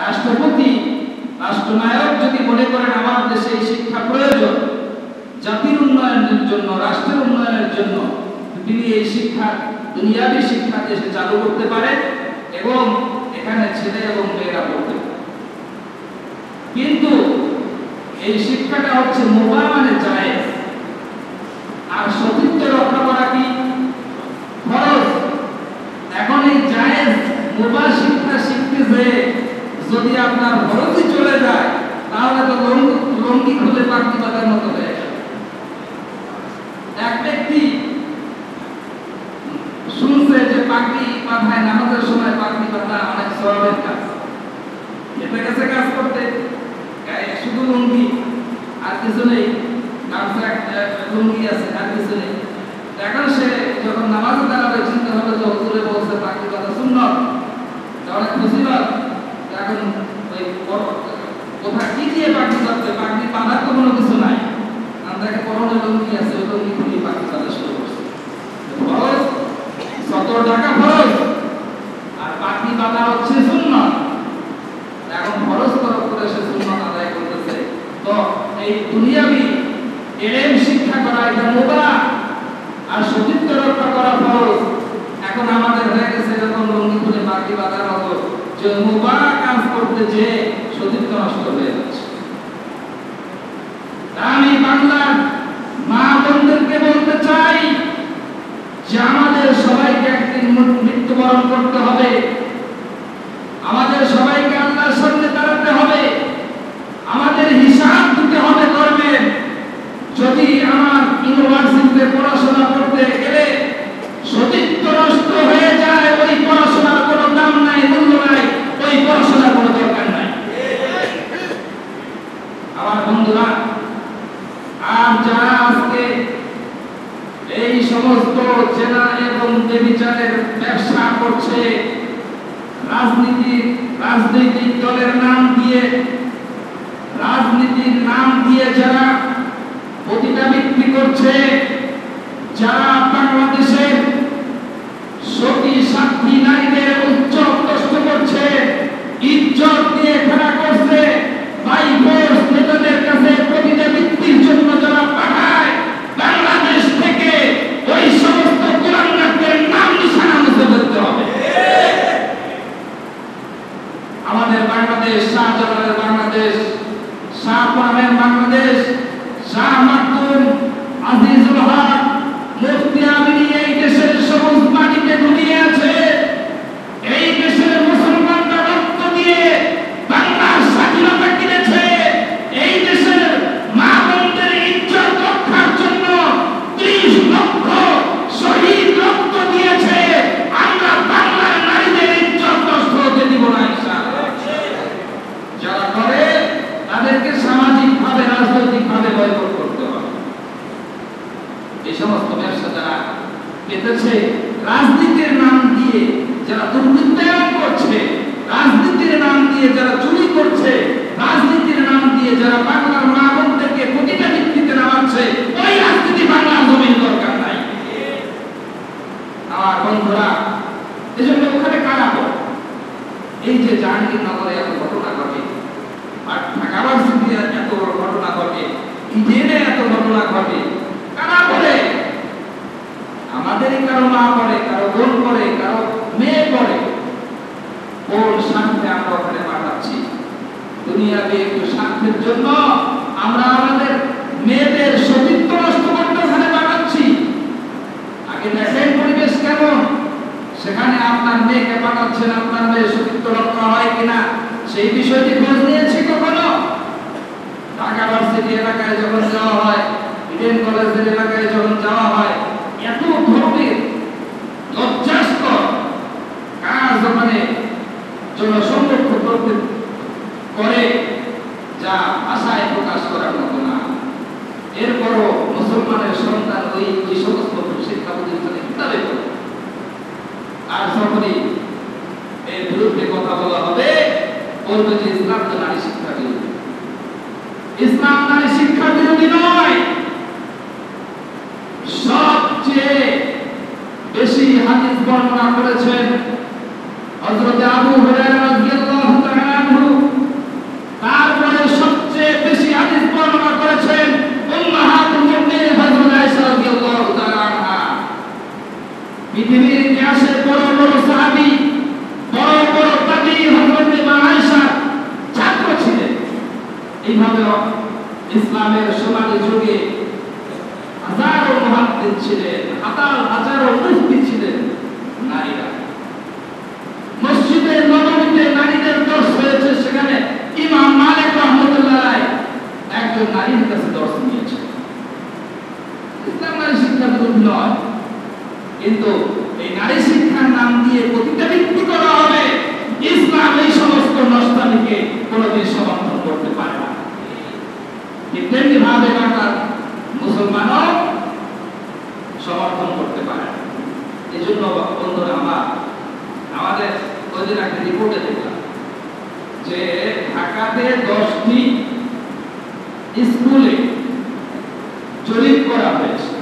রাষ্ট্রপতি, রাষ্ট্রনায়ক যদি মনে করেন আমার দেশে এই শিক্ষা প্রয়োজন, জাতির উন্নয়নের জন্য, রাষ্ট্রের উন্নয়নের জন্য তিনি এই শিক্ষা, দুনিয়াবী শিক্ষা দেশে চালু করতে পারে এবং এখানে ছেলে এবং মেয়েরা পড়তে কিন্তু এই শিক্ষাটা হচ্ছে মোবা মানে জায়েজ। আর সতীত্ব রক্ষা করা কি? এখন এই জায়েজ মোবাইল শিক্ষা শিখতে যে যদি আপনার ফরজই চলে যায়, তাহলে তো লঙ্গি খুলে পাখি বাঁধার মতো হয়ে এক ব্যক্তি শুনছে যে পাখি বাঁধায় নামাজের সময় পাখি বাঁধা অনেক সবের কাজ। এটা গেছে কাজ করতে। শুধু লুঙ্গি, আর কিছু নেই। লুঙ্গি আছে আর কিছু নেই। এখন সে যখন নামাজ দাঁড়াবে, চিন্তা হবে যে হুজুরে contracampo. বাংলাদেশ শাহ মাকতুম আজিজুল হক মুফতি আমিনী এই দেশের সবুজ মাটিতে ঘুমিয়ে আছে এই দেশের মুসলমানরা রক্ত দিয়ে বাংলার স্বাধীনতা কিনেছে এই দেশের মা বোনদের ইজ্জত রক্ষার জন্য ত্রিশ লক্ষ শহীদ রক্ত দিয়েছে আমরা বাংলার নারীদের ইজ্জত নষ্ট হতে দিব না ইনশাআল্লাহ যারা করে তাদেরকে সামাজিক ভাবে রাজনৈতিক ভাবে বয়কট করতে হবে এই সমস্ত ব্যবসা যারা পেতেছে রাজনীতির নাম দিয়ে যারা দুর্বৃত্তায়ন করছে, রাজনীতির নাম দিয়ে যারা চুরি করছে, রাজনীতির নাম দিয়ে যারা বাংলার মা বোনদেরকে প্রতিটা ভিত্তিতে নামাচ্ছে ওই রাজনীতি বাংলার জমির দরকার নাই আমার বন্ধুরা এজন্য ওখানে কারা করে এই যে জাহাঙ্গীরনগরে এত ঘটনা ঘটে আর ঢাকা ভার্সিটিতে এত বড় ঘটনা ঘটে ইডেনে এত ঘটনা ঘটে কারা করে আমাদেরই কারও মা করে কারও বোন করে কারও মেয়ে করে কোন স্বার্থে আমরা ওখানে পাঠাচ্ছি দুনিয়াতে একটু স্বার্থের জন্য আমরা আমাদের মেয়েদের সতীত্ব নষ্ট করতে ওখানে পাঠাচ্ছি আগে দেখেন পরিবেশ কেমন সেখানে আপনার মেয়েকে পাঠাচ্ছেন আপনার মেয়ে সতীত্ব রক্ষা হয় কিনা সেই বিষয়টি খোঁজ নিয়েছি কখনো? ঢাকা ভার্সিটি এলাকায় যখন যাওয়া হয় ইডেন কলেজের এলাকায় যখন যাওয়া হয়, এত ধরনের লজ্জাস্কর কাজ ওখানে জনসংরক্ষণ করতে করে যা ভাষায় প্রকাশ করার মতো না। এরপরও মুসলমানের সন্তান ওই ওই সমস্ত শিক্ষা প্রতিষ্ঠানে কিতাবে আর যখনই এর বিরুদ্ধে কথা বলা হবে বলবে যে ইসলাম তো নারী শিক্ষা বিরোধী। ইসলাম নারী শিক্ষা বিরোধী নয়। সবচেয়ে বেশি হাদিস বর্ণনা করেছেন হযরত আবু হুরায়রা রাদিয়াল্লাহু তাআলা আনহু। তারপরে সবচেয়ে বেশি হাদিস বর্ণনা করেছেন উম্মাহাতুল মুমিনিন হযরত আয়েশা রাদিয়াল্লাহু তাআলা আনহা। পৃথিবীর ইতিহাসে বড় বড় সাহাবী ইসলামের সোনালী যুগে হাজারো মহাদ্দিন ছিলেন হাজার মুফতি ছিলেন নারীরা। মসজিদে নবমীতে নারীদের দর্শ হয়েছে, সেখানে ইমাম মালিক রহমতুল্লাহ একজন নারীর কাছে দর্শ নিয়েছে ইসলাম নারী নয় কিন্তু এই নারী শিক্ষার নাম দিয়ে প্রতিটা ব্যক্তি করা হবে ইসলাম এই সমস্ত নষ্টামিকে কোনোদিন সমর্থন করতে পারে না ঠিক তেমনি ভাবে বাংলার মুসলমানও সমর্থন করতে পারে না এই জন্য বন্ধুরা আমার আমাদের কদিন আগে রিপোর্টে দেখলাম যে ঢাকাতে দশটি স্কুলে জরিপ করা হয়েছে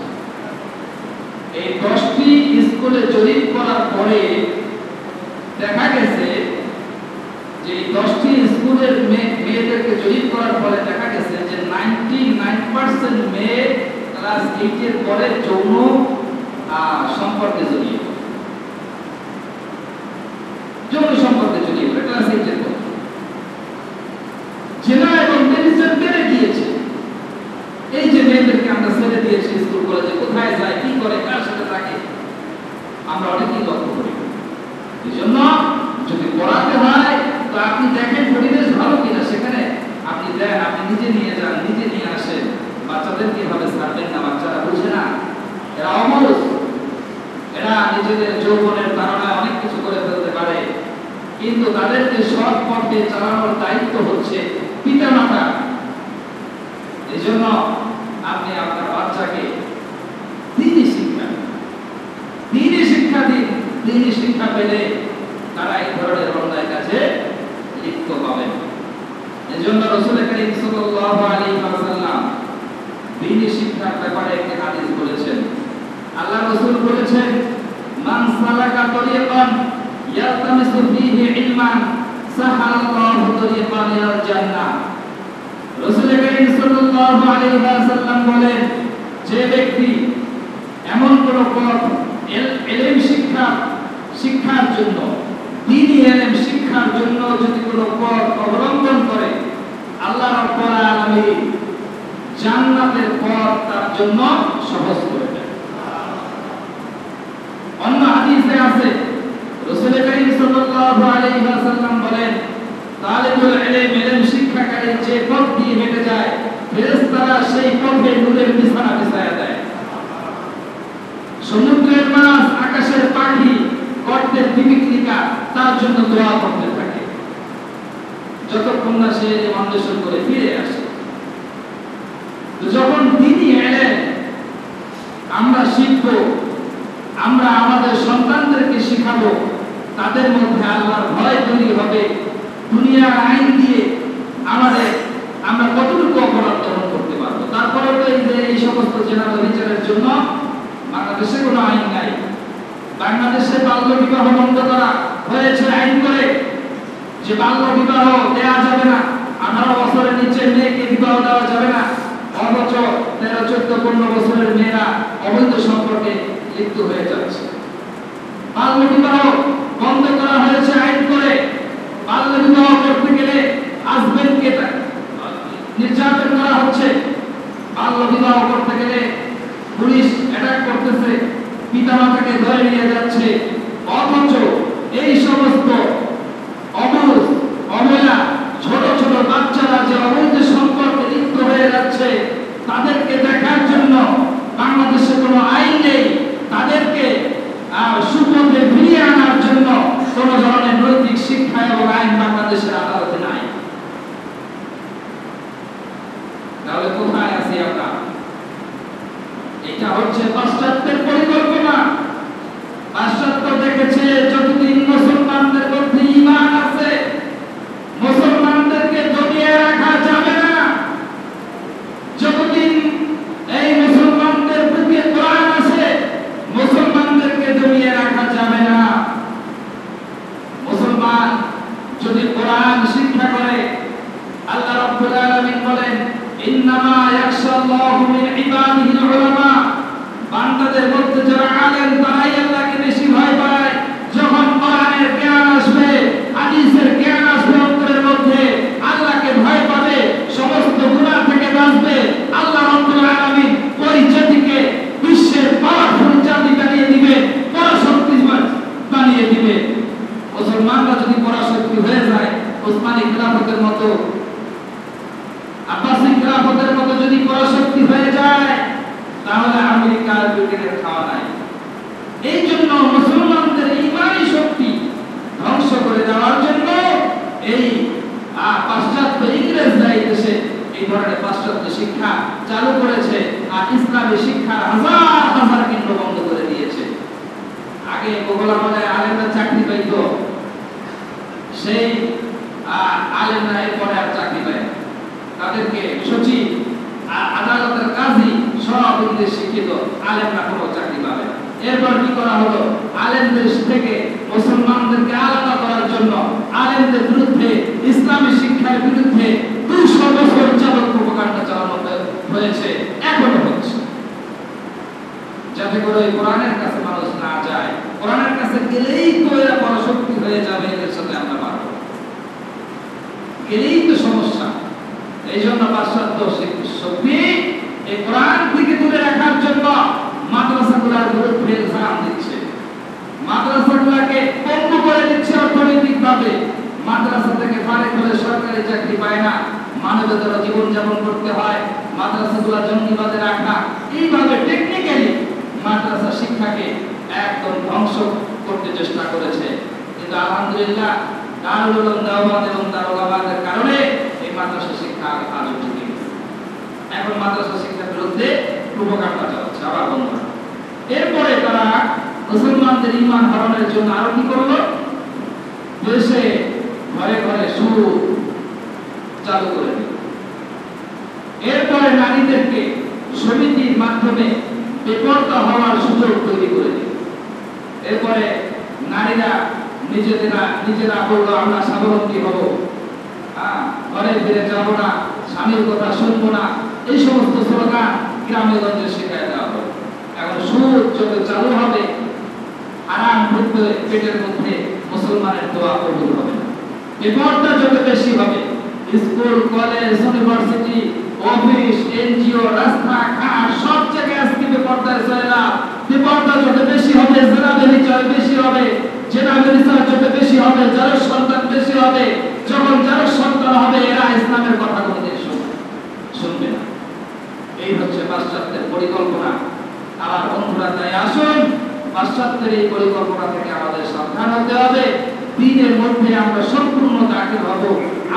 এই দশটি স্কুলে জরিপ করার পরে দেখা গেছে যে দশটি স্কুলের মেয়েদেরকে জরিপ করার পরে দেখা গেছে যে নাইনটি নাইন পার্সেন্ট মেয়ে ক্লাস এইটের পরে যৌন সম্পর্কে জড়িয়ে যৌন সম্পর্কে জড়িয়ে পড়ে ক্লাস এইটের পরে। জেনা এবং বেড়ে গিয়েছে। এই যে মেয়েদেরকে আমরা ছেড়ে দিয়েছি স্কুল কলেজে, কোথায় যায়, কি করে, কার সাথে থাকে? আমরা অনেকেই লক্ষ্য করি। এই জন্য যদি পড়াতে হয়, তো আপনি দেখেন পরিবেশ ভালো কিনা, সেখানে আপনি দেন, আপনি নিজে নিয়ে যান, নিজে নিয়ে আসেন। বাচ্চাদের কীভাবে ছাড়বেন না বাচ্চারা বুঝে না? এরা অমরস এরা নিজেদের যৌবনের ধারণায় অনেক কিছু করে ফেলতে পারে। কিন্তু তাদেরকে সৎ পথে চালানোর দায়িত্ব হচ্ছে পিতা মাতা এই জন্য আপনি আপনার বাচ্চাকে দিনই শিক্ষা দিনই শিক্ষা দিন দিনই শিক্ষা পেলে তারা এই ধরনের অন্যায় কাছে লিপ্ত পাবেন এই জন্য রসুল করিম সাল্লাল্লাহু আলাইহি ওয়াসাল্লাম দিনই শিক্ষার ব্যাপারে একটি হাদিস বলেছেন। আল্লাহ রসুল বলেছেন, মান সালাকা তরিকান ইয়ালতামিসু ফীহি ইলমান সাহালাল্লাহু তরিকান ইলাল জান্নাহ। রাসূল করিম সাল্লাল্লাহু আলাইহি ওয়াসাল্লাম বলেন, যে ব্যক্তি এমন কোন পথ এল- এলেম শিক্ষা শিক্ষার জন্য দ্বীনি এলেম শিক্ষার জন্য যদি কোনো পথ অবলম্বন করে, আল্লাহ রাব্বুল আলামিন জান্নাতের পথ তার জন্য সহজ করে দেন। অন্য হাদিসে আছে, রাসূল করিম সাল্লাল্লাহু আলাইহি ওয়াসাল্লাম বলেন, তালিবুল ইলম ইলম শিক্ষাকারী যে পথ দিয়ে হেঁটে যায় ফেরেশতারা সেই পথে নূরের বিছানা বিছায়া দেয় সমুদ্রের মাছ আকাশের পাখি গর্তের বিবিক্রিকা তার জন্য দোয়া করতে থাকে। যতক্ষণ না সে অন্বেষণ করে ফিরে আসে। যখন তিনি এলেন, আমরা শিখব, আমরা আমাদের সন্তানদেরকে শিখাবো, তাদের মধ্যে আল্লাহর ভয় তৈরি হবে দুনিয়ার আইন দিয়ে আমাদের আমরা কতটুকু অপরাধ গ্রহণ করতে পারব তারপরেও তো এই যে এই সমস্ত জেনারেল বিচারের জন্য বাংলাদেশে কোনো আইন নাই বাংলাদেশে বাল্য বিবাহ বন্ধ করা হয়েছে আইন করে যে বাল্য বিবাহ দেওয়া যাবে না আঠারো বছরের নিচে মেয়েকে বিবাহ দেওয়া যাবে না অথচ তেরো চোদ্দ পনেরো বছরের মেয়েরা অবৈধ সম্পর্কে লিপ্ত হয়ে যাচ্ছে। বাল্য বিবাহ বন্ধ করা হয়েছে আইন করে। বিবাহ করতে গেলে নির্যাতন করা হচ্ছে। বিবাহ করতে গেলে পুলিশ অ্যাটাক করতেছে। পিতামাতাকে ধরে নিয়ে যাচ্ছে অথচ এই সমস্ত অবুজ অবলা ছোট ছোট বাচ্চারা যে অবৈধ সম্পর্কে লিপ্ত হয়ে যাচ্ছে তাদেরকে দেখার জন্য বাংলাদেশে কোনো আইন নেই তাদেরকে আহ, সুপথে ফিরিয়ে আনার জন্য কোনো ধরনের নৈতিক শিক্ষা এবং আইন বাংলাদেশের আদালতে নাই তাহলে কোথায় আছি আমরা এটা হচ্ছে পাশ্চাত্যের পরিকল্পনা পাশ্চাত্য দেখেছে যতদিন মুসলমানদের মধ্যে ঈমান আছে মুসলমানদেরকে দমিয়ে রাখা যাবে না যতদিন এই মুসলমানদের বুকে কোরআন আছে মুসলমানদেরকে দমিয়ে রাখা যাবে না মুসলমান যদি কোরআন শিক্ষা করে আল্লাহ রাব্বুল আলামিন বলেন ইন্নামা ইয়াখশাল্লাহু মিন ইবাদিহিল উলামা বান্দাদের মধ্যে যারা আলেম তারাই আল্লাহকে বেশি ভয় পায় যখন কোরআনের জ্ঞান আসবে হাদিসের জ্ঞান আসবে অন্তরের মধ্যে আল্লাহকে ভয় পাবে সমস্ত গুনাহ থেকে বাঁচবে আলেমরা যদি পরাশক্তি হয়ে যায় ওসমানী খেলাফতের মতো। আব্বাসী খেলাফতের মতো যদি পরাশক্তি হয়ে যায়, তাহলে আমেরিকার ব্রিটেনের খাওয়া নাই। এই জন্য মুসলমানদের ইমানি শক্তি ধ্বংস করে দেওয়ার জন্য এই পাশ্চাত্য ইংরেজরা এই দেশে এই ধরনের পাশ্চাত্য শিক্ষা চালু করেছে আর ইসলামী শিক্ষার হাজার হাজার কেন্দ্র বন্ধ করে দিয়েছে। আগে মোগল আমলে আলেমরা চাকরি পাইতো। সেই আহ, আলেমরা এরপরে আর চাকরি পায় তাদেরকে সচিব আদালতের কাজী সব ইংরেজ শিক্ষিত আলেমরা কোনো চাকরি পাবে এরপর কি করা হলো? আলেমদের থেকে মুসলমানদেরকে আলাদা করার জন্য আলেমদের বিরুদ্ধে ইসলামী শিক্ষার বিরুদ্ধে দুশো বছর যাবত প্রোপাগান্ডা চালানো হয়েছে এখনও হচ্ছে। যাতে করে কোরআনের কাছে মানুষ না যায় কোরআনের কাছে গেলেই তো এরা পরাশক্তি হয়ে যাবে এদের সাথে আমরা পারব গেলেই তো সমস্যা এই জন্য পাশ্চাত্য এই কোরআন থেকে দূরে রাখার জন্য মাদ্রাসাগুলোর বিরুদ্ধে এলজাম দিচ্ছে। মাদ্রাসাগুলোকে পঙ্গু করে দিচ্ছে অর্থনৈতিক ভাবে মাদ্রাসা থেকে ফারেক হলে সরকারি চাকরি পায় না। মানবেতর জীবন যাপন করতে হয়। মাদ্রাসাগুলো জঙ্গিবাদে রাখা এইভাবে টেকনিক্যালি মাদ্রাসা শিক্ষাকে একদম ধ্বংস করতে চেষ্টা করেছে। কিন্তু আলহামদুলিল্লাহ, দারুল উলুম দেওবাদ এবং দারোগাবাদের কারণে মাদ্রাসা শিক্ষা টিকে গেছে এখন মাদ্রাসা শিক্ষার বিরুদ্ধে প্রোপাগান্ডা চালাচ্ছে আবার বন্ধ। এরপরে তারা মুসলমানদের ইমান হারানোর জন্য আরও কি করল? দেশে ঘরে ঘরে সুদ চালু করে দিল। এরপরে নারীদেরকে সমিতির মাধ্যমে বেপর্দা হওয়ার সুযোগ তৈরি করে দিল। এরপরে নারীরা নিজেদেরা, নিজেরা বলল, আমরা স্বাবলম্বী হব। ঘরে ফিরে যাব না, স্বামীর কথা শুনব না, এই সমস্ত স্লোগান গ্রামে গঞ্জে শেখায় দেওয়া হবে এখন সুদ যত চালু হবে আরাম ঢুকবে পেটের মধ্যে মুসলমানের দোয়া কবুল হবে বিপদটা যত বেশি হবে, school, college, university, office, NGO, রাস্তা ঘাট সব জায়গায় আজকে বিপর্দায় চলা বিপর্দা যত বেশি হবে, জেনাবেলি যত বেশি হবে, জেনাবেলি যত বেশি হবে যার সন্তান বেশি হবে যখন যার সন্তান হবে, এরা ইসলামের কথা কোনোদিন শুনবে শুনবে না। এই হচ্ছে পাশ্চাত্যের পরিকল্পনা। আমার বন্ধুরা, তাই আসুন, পাশ্চাত্যের এই পরিকল্পনা থেকে আমাদের সাবধান হতে হবে। দিনের মধ্যে আমরা সম্পূর্ণ দাখিল হব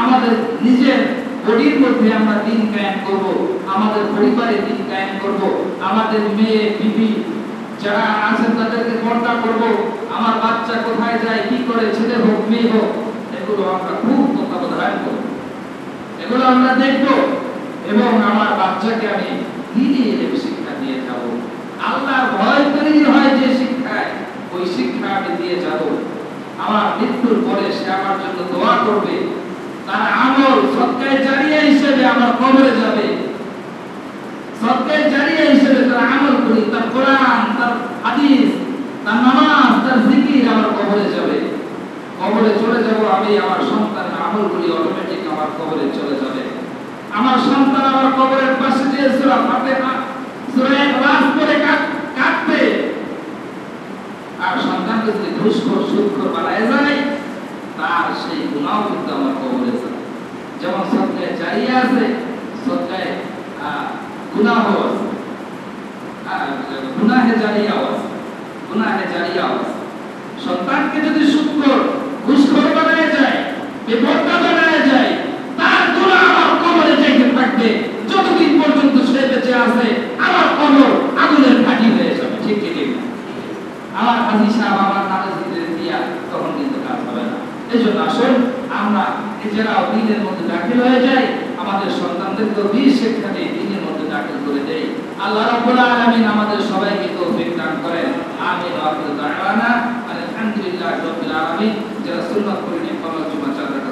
আমাদের নিজের বডির মধ্যে আমরা দিন কায়েম করব। আমাদের পরিবারে দিন কায়েম করব। আমাদের মেয়ে, বিবি যারা আছেন, তাদেরকে পর্দা করব। আমার বাচ্চা কোথায় যায়, কি করে ছেলে হোক, মেয়ে হোক, এগুলো আমরা খুব করব এগুলো আমরা দেখব এবং আমার বাচ্চাকে আমি দিনে শিক্ষা দিয়ে যাব। আল্লাহ ভয় করেই হয় যে শিক্ষায়, ওই শিক্ষা আমি দিয়ে যাব। আমার মৃত্যুর পরে সে আমার জন্য দোয়া করবে। তার আমল সৎকায় জারিয়া হিসেবে আমার কবরে যাবে। সৎকায় জারিয়া হিসেবে তার আমল করি, তার কোরআন, তার হাদিস, তার নামাজ, তার জিকির আমার কবরে যাবে। কবরে চলে যাব আমি, আমার সন্তানের আমলগুলি অটোমেটিক আমার কবরে চলে যাবে। আমার সন্তান আমার কবরের পাশে যে সূরা ফাতিহা সূরা ইখলাস পড়ে কাট- কাটবে। আর সন্তানকে যদি ঘুষখোর, সুদখোর বানায় যায়, তার সেই গুনাহ কিন্তু আমার কবরে যায় যেমন সৎকায় জারিয়া আছে, সৎকায় গুনাহ আছে। গুনাহে জারিয়াও আছে, গুনাহে জারিয়াও আছে। সন্তানকে যদি বানায় নিজেরাও দিনের মধ্যে দাখিল হয়ে যাই। আমাদের সন্তানদেরকেও বীর শিক্ষা দিনের মধ্যে করে দেই। আল্লাহ রাব্বুল আলামিন আমাদের সবাইকে তৌফিক দান করেন। আমিন ওয়া আখিরু দাওয়ানা। আলহামদুলিল্লাহ রবিল আলমী যারা সুন্নত পরিণীত করার জন্য চাঁদা